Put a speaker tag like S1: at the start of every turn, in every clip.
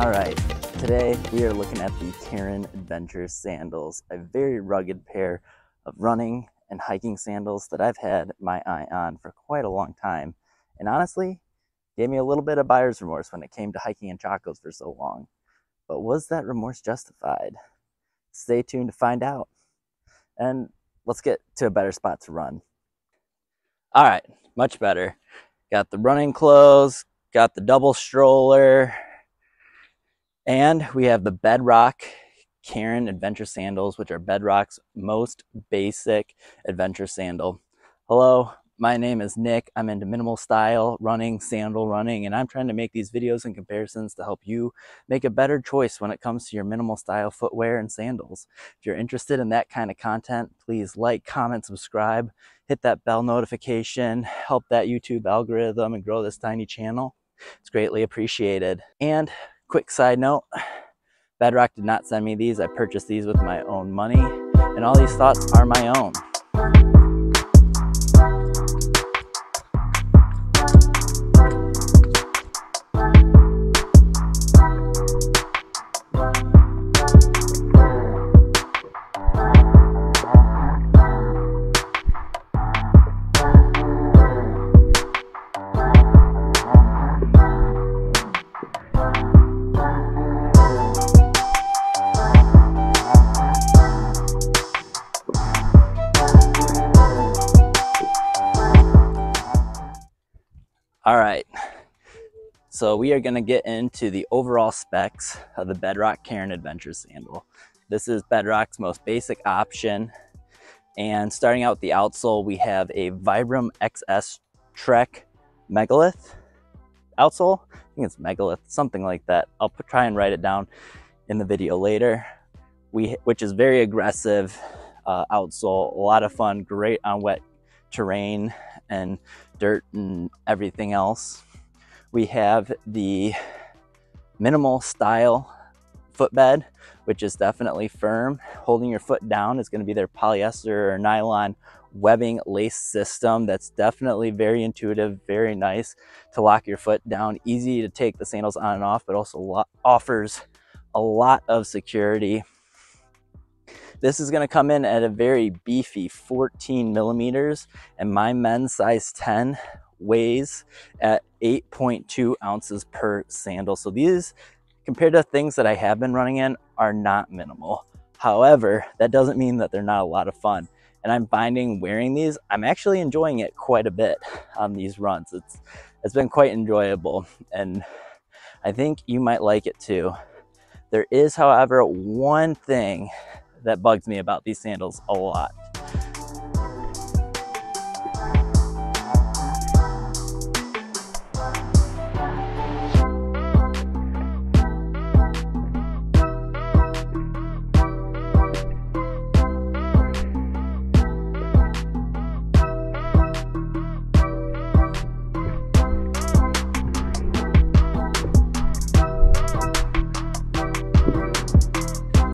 S1: All right, today we are looking at the Cairn Adventure sandals, a very rugged pair of running and hiking sandals that I've had my eye on for quite a long time. And honestly, gave me a little bit of buyer's remorse when it came to hiking in Chacos for so long. But was that remorse justified? Stay tuned to find out. And let's get to a better spot to run. All right, much better. Got the running clothes, got the double stroller, and we have the Bedrock Cairn Adventure Sandals, which are Bedrock's most basic adventure sandal. Hello, my name is Nick. I'm into minimal style running, sandal running, and I'm trying to make these videos and comparisons to help you make a better choice when it comes to your minimal style footwear and sandals. If you're interested in that kind of content, please like, comment, subscribe, hit that bell notification, help that YouTube algorithm and grow this tiny channel. It's greatly appreciated. And Quick side note, Bedrock did not send me these. I purchased these with my own money and all these thoughts are my own. All right, so we are gonna get into the overall specs of the Bedrock Cairn Adventure Sandal. This is Bedrock's most basic option. And starting out with the outsole, we have a Vibram XS Trek Megalith outsole. I think it's Megalith, something like that. I'll try and write it down in the video later. We, which is very aggressive uh, outsole, a lot of fun, great on wet terrain and dirt and everything else. We have the minimal style footbed, which is definitely firm. Holding your foot down is going to be their polyester or nylon webbing lace system that's definitely very intuitive, very nice to lock your foot down, easy to take the sandals on and off, but also offers a lot of security. This is gonna come in at a very beefy 14 millimeters and my men's size 10 weighs at 8.2 ounces per sandal. So these, compared to things that I have been running in, are not minimal. However, that doesn't mean that they're not a lot of fun. And I'm finding wearing these, I'm actually enjoying it quite a bit on these runs. It's, it's been quite enjoyable and I think you might like it too. There is, however, one thing that bugs me about these sandals a lot.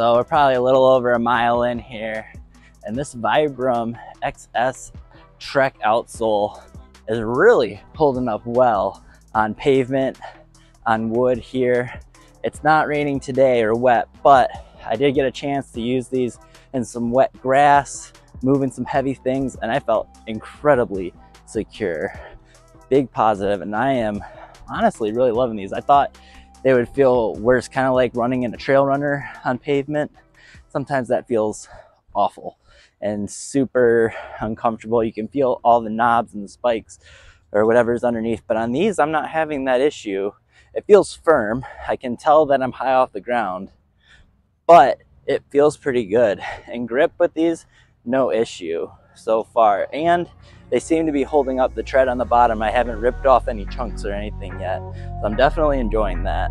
S1: So we're probably a little over a mile in here. And this Vibram XS Trek outsole is really holding up well on pavement, on wood here. It's not raining today or wet, but I did get a chance to use these in some wet grass, moving some heavy things, and I felt incredibly secure. Big positive, and I am honestly really loving these. I thought they would feel worse, kind of like running in a trail runner on pavement. Sometimes that feels awful and super uncomfortable. You can feel all the knobs and the spikes or whatever's underneath. But on these, I'm not having that issue. It feels firm. I can tell that I'm high off the ground, but it feels pretty good. And grip with these, no issue. So far. And they seem to be holding up the tread on the bottom. I haven't ripped off any chunks or anything yet. So I'm definitely enjoying that.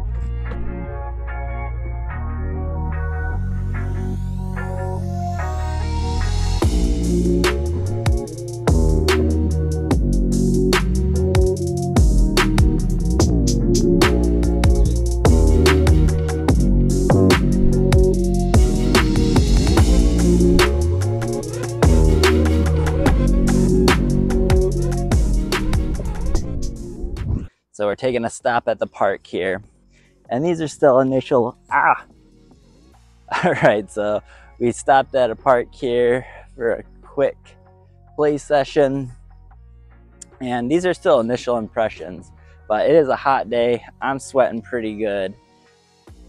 S1: So we're taking a stop at the park here. And these are still initial, ah! All right, so we stopped at a park here for a quick play session. And these are still initial impressions, but it is a hot day. I'm sweating pretty good.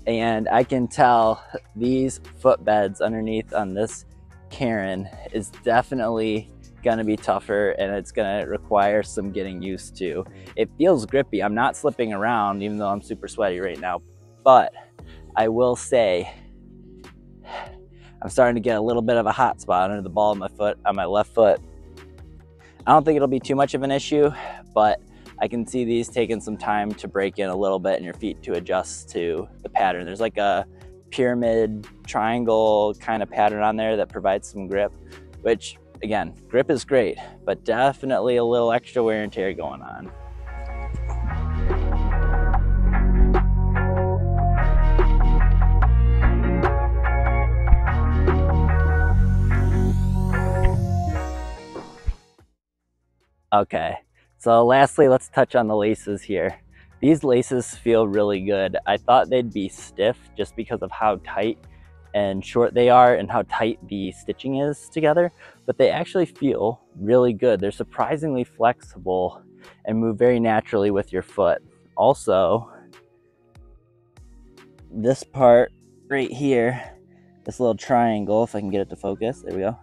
S1: And I can tell these footbeds underneath on this Cairn is definitely gonna be tougher and it's gonna require some getting used to. It feels grippy. I'm not slipping around even though I'm super sweaty right now, but I will say I'm starting to get a little bit of a hot spot under the ball of my foot on my left foot. I don't think it'll be too much of an issue, but I can see these taking some time to break in a little bit and your feet to adjust to the pattern. There's like a pyramid triangle kind of pattern on there that provides some grip, which again, grip is great, but definitely a little extra wear and tear going on. Okay, so lastly, let's touch on the laces here. These laces feel really good. I thought they'd be stiff just because of how tight and short they are and how tight the stitching is together, but they actually feel really good. They're surprisingly flexible and move very naturally with your foot. Also, this part right here, this little triangle, if I can get it to focus, there we go.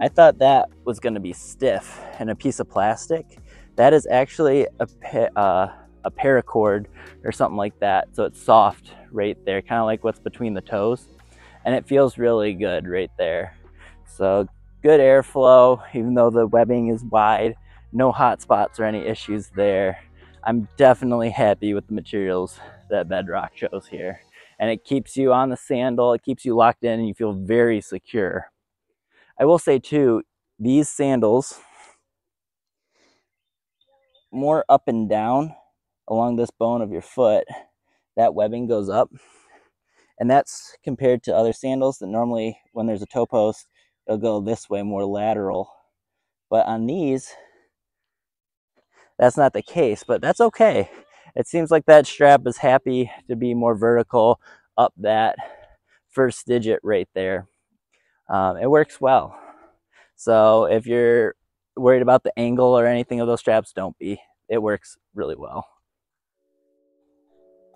S1: I thought that was gonna be stiff and a piece of plastic. That is actually a, uh, a paracord or something like that. So it's soft right there, kind of like what's between the toes and it feels really good right there. So good airflow, even though the webbing is wide, no hot spots or any issues there. I'm definitely happy with the materials that Bedrock chose here. And it keeps you on the sandal, it keeps you locked in and you feel very secure. I will say too, these sandals, more up and down along this bone of your foot, that webbing goes up and that's compared to other sandals that normally when there's a toe post it'll go this way more lateral. But on these that's not the case but that's okay. It seems like that strap is happy to be more vertical up that first digit right there. Um, it works well. So if you're worried about the angle or anything of those straps don't be. It works really well.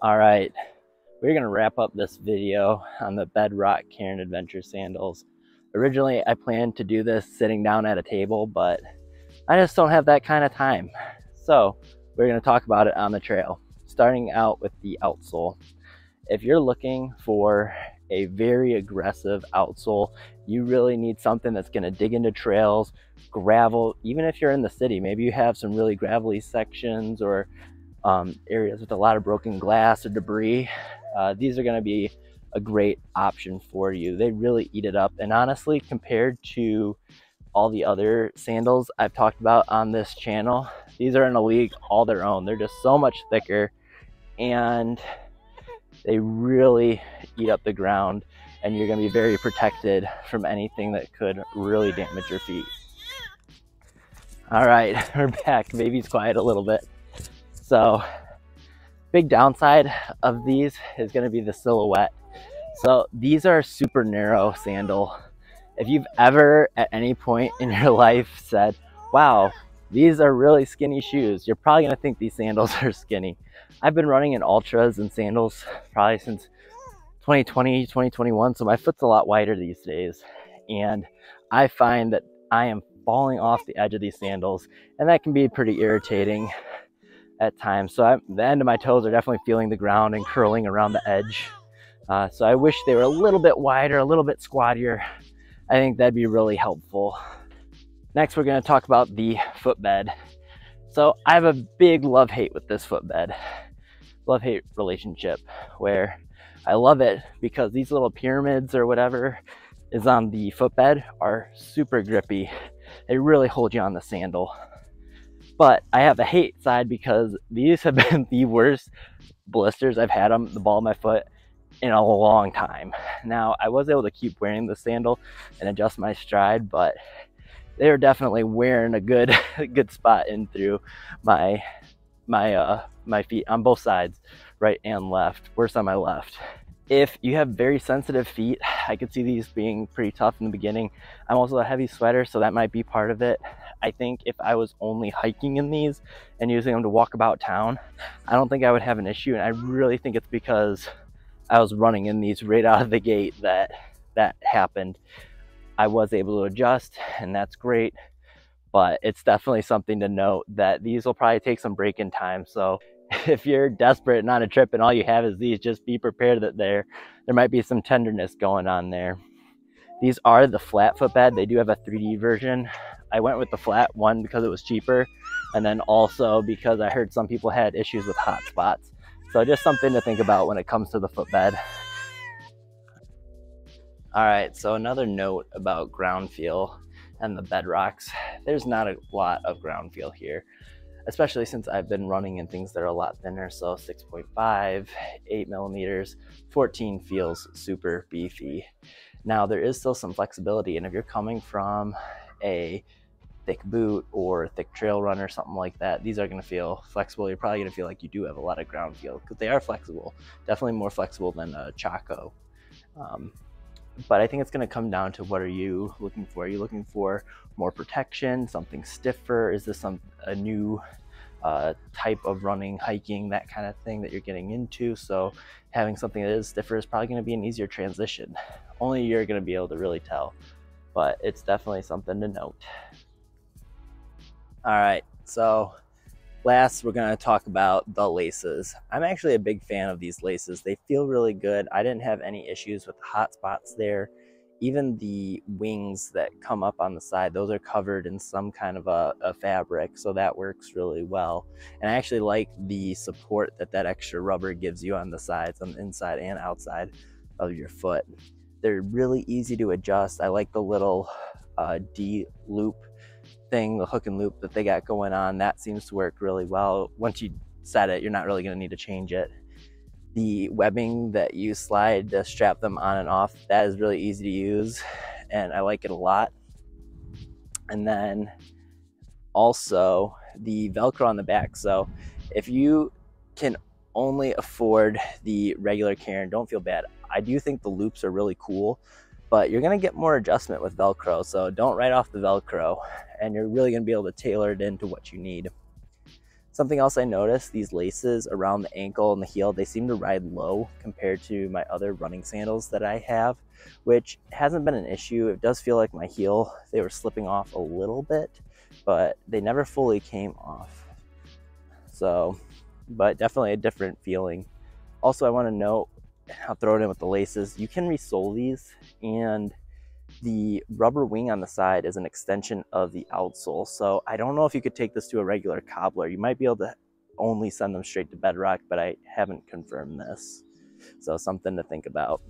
S1: All right we're going to wrap up this video on the Bedrock Cairn Adventure sandals. Originally, I planned to do this sitting down at a table, but I just don't have that kind of time. So we're going to talk about it on the trail, starting out with the outsole. If you're looking for a very aggressive outsole, you really need something that's going to dig into trails, gravel, even if you're in the city. Maybe you have some really gravelly sections or um, areas with a lot of broken glass or debris uh, these are going to be a great option for you. They really eat it up. And honestly, compared to all the other sandals I've talked about on this channel, these are in a league all their own. They're just so much thicker and they really eat up the ground and you're going to be very protected from anything that could really damage your feet. All right, we're back. Baby's quiet a little bit. So Big downside of these is going to be the silhouette. So these are super narrow sandal. If you've ever at any point in your life said, wow, these are really skinny shoes, you're probably going to think these sandals are skinny. I've been running in ultras and sandals probably since 2020, 2021, so my foot's a lot wider these days. And I find that I am falling off the edge of these sandals, and that can be pretty irritating at times. So I, the end of my toes are definitely feeling the ground and curling around the edge. Uh, so I wish they were a little bit wider, a little bit squattier. I think that'd be really helpful. Next, we're gonna talk about the footbed. So I have a big love-hate with this footbed. Love-hate relationship where I love it because these little pyramids or whatever is on the footbed are super grippy. They really hold you on the sandal. But I have a hate side because these have been the worst blisters I've had on the ball of my foot in a long time. Now I was able to keep wearing the sandal and adjust my stride, but they are definitely wearing a good good spot in through my my uh my feet on both sides, right and left. Worse on my left. If you have very sensitive feet, I could see these being pretty tough in the beginning. I'm also a heavy sweater, so that might be part of it. I think if I was only hiking in these and using them to walk about town, I don't think I would have an issue. And I really think it's because I was running in these right out of the gate that that happened. I was able to adjust and that's great, but it's definitely something to note that these will probably take some break-in time. So if you're desperate and on a trip and all you have is these, just be prepared that there, there might be some tenderness going on there. These are the flat footbed. They do have a 3D version. I went with the flat one because it was cheaper. And then also because I heard some people had issues with hot spots. So just something to think about when it comes to the footbed. All right, so another note about ground feel and the bedrocks. There's not a lot of ground feel here, especially since I've been running in things that are a lot thinner. So 6.5, 8 millimeters, 14 feels super beefy. Now there is still some flexibility, and if you're coming from a thick boot or thick trail run or something like that, these are going to feel flexible. You're probably going to feel like you do have a lot of ground feel because they are flexible, definitely more flexible than a Chaco. Um, but I think it's going to come down to what are you looking for? Are you looking for more protection, something stiffer? Is this some a new uh, type of running, hiking, that kind of thing that you're getting into? So having something that is stiffer is probably going to be an easier transition. Only you're going to be able to really tell, but it's definitely something to note. All right, so Last, we're going to talk about the laces. I'm actually a big fan of these laces. They feel really good. I didn't have any issues with the hot spots there. Even the wings that come up on the side, those are covered in some kind of a, a fabric, so that works really well. And I actually like the support that that extra rubber gives you on the sides, on the inside and outside of your foot. They're really easy to adjust. I like the little uh, D loop thing, the hook and loop that they got going on, that seems to work really well. Once you set it, you're not really going to need to change it. The webbing that you slide to strap them on and off, that is really easy to use and I like it a lot. And then also the Velcro on the back. So if you can only afford the regular Cairn, don't feel bad. I do think the loops are really cool, but you're gonna get more adjustment with Velcro. So don't write off the Velcro and you're really gonna be able to tailor it into what you need. Something else I noticed, these laces around the ankle and the heel, they seem to ride low compared to my other running sandals that I have, which hasn't been an issue. It does feel like my heel, they were slipping off a little bit, but they never fully came off. So, but definitely a different feeling. Also, I wanna note, I'll throw it in with the laces, you can resole these and the rubber wing on the side is an extension of the outsole. So I don't know if you could take this to a regular cobbler. You might be able to only send them straight to bedrock, but I haven't confirmed this. So something to think about.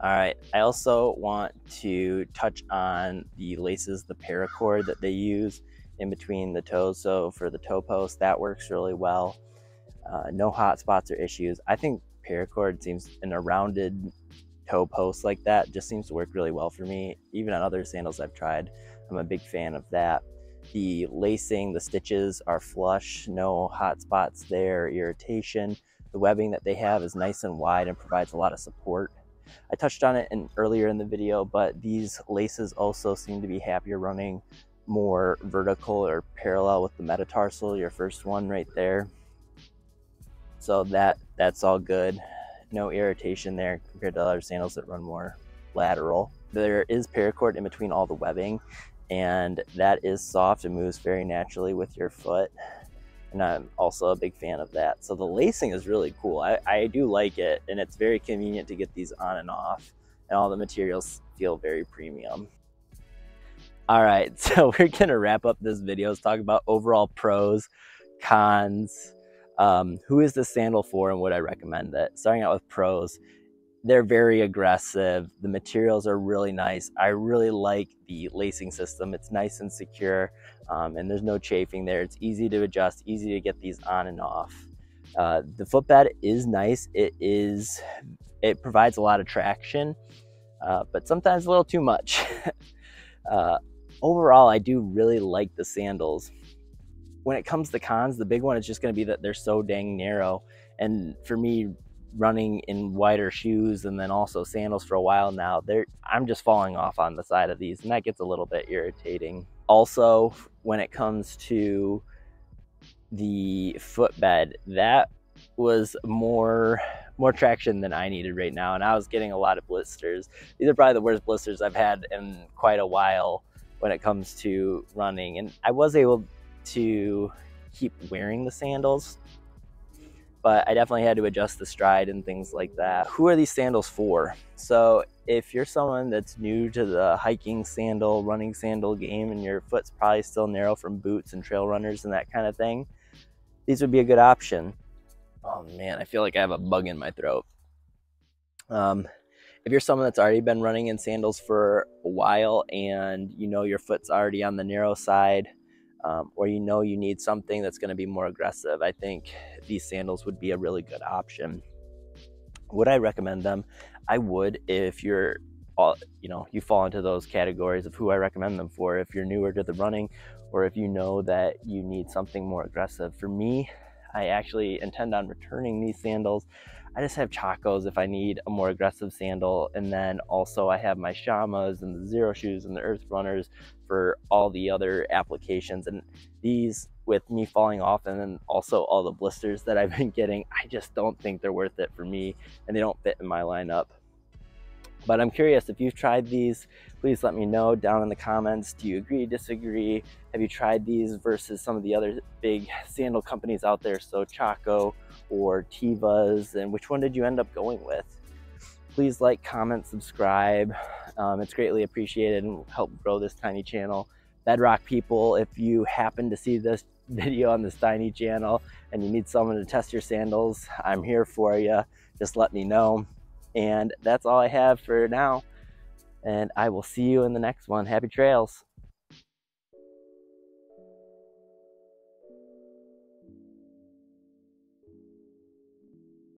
S1: All right, I also want to touch on the laces, the paracord that they use in between the toes. So for the toe post, that works really well. Uh, no hot spots or issues. I think paracord seems in a rounded toe post like that just seems to work really well for me. Even on other sandals I've tried, I'm a big fan of that. The lacing, the stitches are flush, no hot spots there, irritation. The webbing that they have is nice and wide and provides a lot of support. I touched on it in, earlier in the video, but these laces also seem to be happier running more vertical or parallel with the metatarsal, your first one right there. So that that's all good no irritation there compared to other sandals that run more lateral. There is paracord in between all the webbing and that is soft and moves very naturally with your foot. And I'm also a big fan of that. So the lacing is really cool. I, I do like it and it's very convenient to get these on and off and all the materials feel very premium. All right, so we're gonna wrap up this video. Let's talk about overall pros, cons, um, who is the sandal for and would I recommend it? Starting out with pros, they're very aggressive. The materials are really nice. I really like the lacing system. It's nice and secure um, and there's no chafing there. It's easy to adjust, easy to get these on and off. Uh, the footbed is nice. It is, it provides a lot of traction, uh, but sometimes a little too much. uh, overall, I do really like the sandals. When it comes to cons, the big one is just going to be that they're so dang narrow. And for me, running in wider shoes and then also sandals for a while now, they're, I'm just falling off on the side of these, and that gets a little bit irritating. Also, when it comes to the footbed, that was more more traction than I needed right now, and I was getting a lot of blisters. These are probably the worst blisters I've had in quite a while when it comes to running, and I was able to keep wearing the sandals, but I definitely had to adjust the stride and things like that. Who are these sandals for? So if you're someone that's new to the hiking sandal, running sandal game, and your foot's probably still narrow from boots and trail runners and that kind of thing, these would be a good option. Oh man, I feel like I have a bug in my throat. Um, if you're someone that's already been running in sandals for a while and you know your foot's already on the narrow side, um, or you know you need something that's going to be more aggressive, I think these sandals would be a really good option. Would I recommend them? I would if you're all, you know, you fall into those categories of who I recommend them for. If you're newer to the running or if you know that you need something more aggressive. For me, I actually intend on returning these sandals. I just have Chacos if I need a more aggressive sandal. And then also I have my Shammas and the Xero shoes and the Earth Runners for all the other applications. And these, with me falling off and then also all the blisters that I've been getting, I just don't think they're worth it for me and they don't fit in my lineup. But I'm curious if you've tried these, please let me know down in the comments. Do you agree, disagree? Have you tried these versus some of the other big sandal companies out there? So Chaco or Tevas, and which one did you end up going with? Please like, comment, subscribe. Um, it's greatly appreciated and help grow this tiny channel. Bedrock people, if you happen to see this video on this tiny channel and you need someone to test your sandals, I'm here for you. Just let me know. And that's all I have for now. And I will see you in the next one. Happy trails.